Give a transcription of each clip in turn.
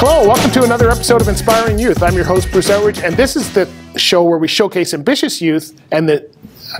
Hello, welcome to another episode of Inspiring Youth. I'm your host, Bruce Outridge, and this is the show where we showcase ambitious youth and the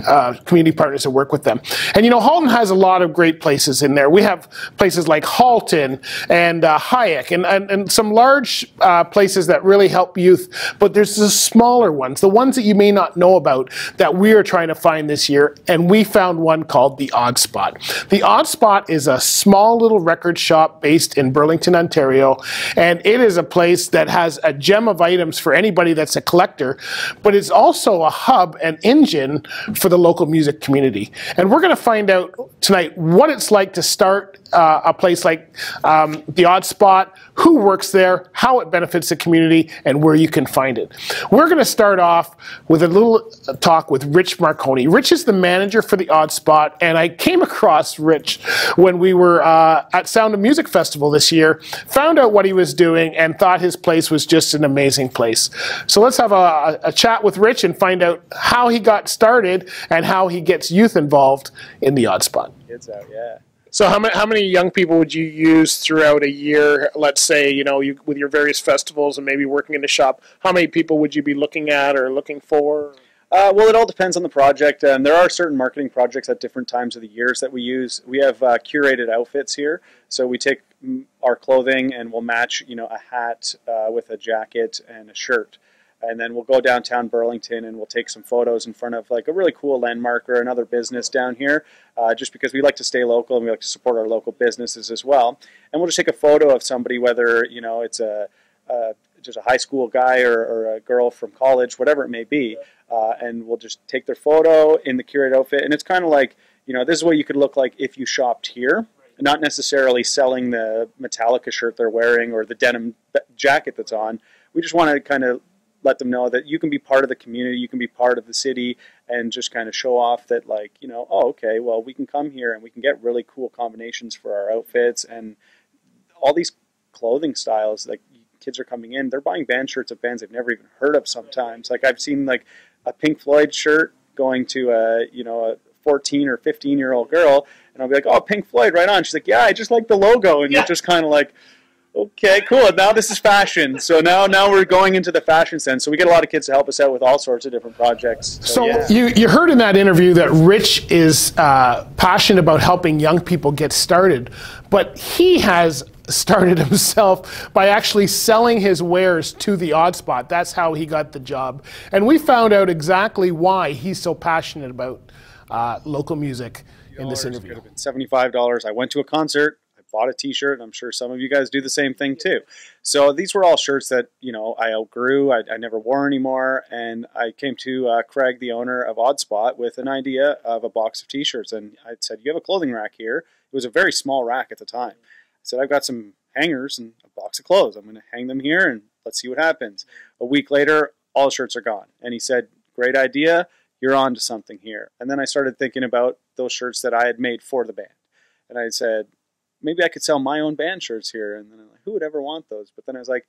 uh, community partners that work with them. And you know, Halton has a lot of great places in there. We have places like Halton and uh, Hayek and, and, and, some large uh, places that really help youth, but there's the smaller ones, the ones that you may not know about that we are trying to find this year. And we found one called The Oddspot. The Oddspot is a small little record shop based in Burlington, Ontario, and it is a place that has a gem of items for anybody that's a collector, but it's also a hub and engine for the local music community. And we're going to find out tonight what it's like to start uh, a place like um, The Oddspot, who works there, how it benefits the community, and where you can find it. We're going to start off with a little talk with Rich Marconi. Rich is the manager for The Oddspot, and I came across Rich when we were uh, at Sound of Music Festival this year, found out what he was doing, and thought his place was just an amazing place. So let's have a, a chat with Rich and find out how he got started and how he gets youth involved in The Oddspot. Kids out, yeah. So how many how many young people would you use throughout a year? Let's say you know you, with your various festivals and maybe working in the shop. How many people would you be looking at or looking for? Uh, well, it all depends on the project. Um, there are certain marketing projects at different times of the years that we use. We have uh, curated outfits here, so we take our clothing and we'll match, you know, a hat uh, with a jacket and a shirt and then we'll go downtown Burlington and we'll take some photos in front of like a really cool landmark or another business down here, uh, just because we like to stay local and we like to support our local businesses as well. And we'll just take a photo of somebody, whether you know it's a, a just a high school guy or, or, a girl from college, whatever it may be, uh, and we'll just take their photo in the curated outfit. And it's kind of like you know this is what you could look like if you shopped here. Not necessarily selling the Metallica shirt they're wearing or the denim jacket that's on. We just want to kind of let them know that you can be part of the community, you can be part of the city, and just kind of show off that, like, you know, oh, okay, well, we can come here and we can get really cool combinations for our outfits and all these clothing styles. Like, kids are coming in, they're buying band shirts of bands they've never even heard of sometimes. Like, I've seen, like, a Pink Floyd shirt going to a, you know, a 14 or 15 year old girl, and I'll be like, oh, Pink Floyd, right on. She's like, yeah, I just like the logo. And yeah. you're just kind of like, Okay, cool. Now this is fashion. So now now we're going into the fashion sense. So we get a lot of kids to help us out with all sorts of different projects. So, so yeah. you, you heard in that interview that Rich is uh, passionate about helping young people get started, but he has started himself by actually selling his wares to the Oddspot. That's how he got the job. And we found out exactly why he's so passionate about uh, local music in this interview. Could have been $75. I went to a concert bought a T-shirt. And I'm sure some of you guys do the same thing too. So these were all shirts that you know I outgrew. I, I never wore anymore, and I came to uh, Craig, the owner of Oddspot, with an idea of a box of T-shirts, and I said, "You have a clothing rack here." It was a very small rack at the time. I said, "I've got some hangers and a box of clothes. I'm going to hang them here, and let's see what happens." A week later, all shirts are gone, and he said, "Great idea." You're on to something here. And then I started thinking about those shirts that I had made for the band. And I said, maybe I could sell my own band shirts here. And then like, who would ever want those? But then I was like,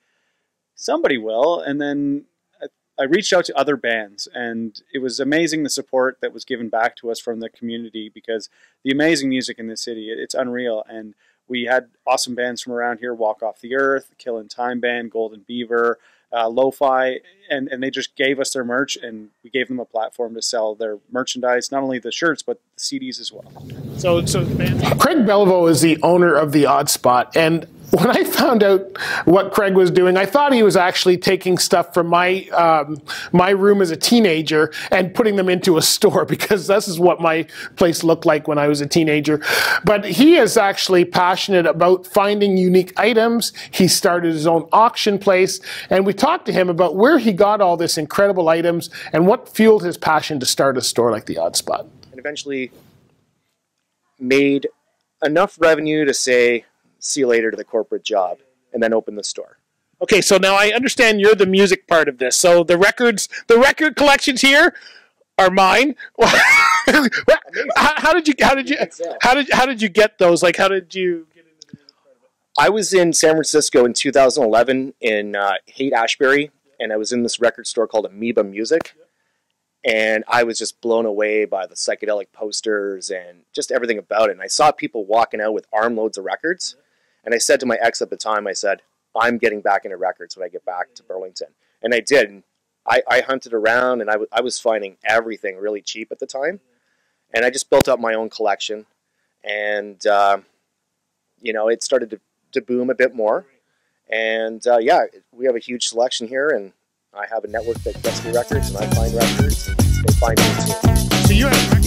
somebody will. And then I, I reached out to other bands, and it was amazing the support that was given back to us from the community because the amazing music in this city, it, it's unreal. And we had awesome bands from around here Walk Off the Earth, Killing Time Band, Golden Beaver uh, Lo-Fi, and, and they just gave us their merch, and we gave them a platform to sell their merchandise, not only the shirts but the CDs as well. So, so Craig Beliveau is the owner of the Oddspot, and when I found out what Craig was doing, I thought he was actually taking stuff from my um, my room as a teenager and putting them into a store because this is what my place looked like when I was a teenager. But he is actually passionate about finding unique items. He started his own auction place, and we talked to him about where he got all this incredible items and what fueled his passion to start a store like the Oddspot. And eventually made enough revenue to say see you later to the corporate job, and then open the store. Okay, so now I understand you're the music part of this. So the records, the record collections here are mine. how, how, did you? How did you? How did how did you get those? Like, how did you? get into I was in San Francisco in 2011 in uh, Haight Ashbury, and I was in this record store called Amoeba Music and I was just blown away by the psychedelic posters and just everything about it. And I saw people walking out with armloads of records, and I said to my ex at the time, I said, I'm getting back into records when I get back to Burlington, and I did. I, I hunted around and I, I was finding everything really cheap at the time, and I just built up my own collection, and uh, you know it started to, to boom a bit more, and uh, yeah, we have a huge selection here, and I have a network that gets me records, and I find records, and they find me too. So you have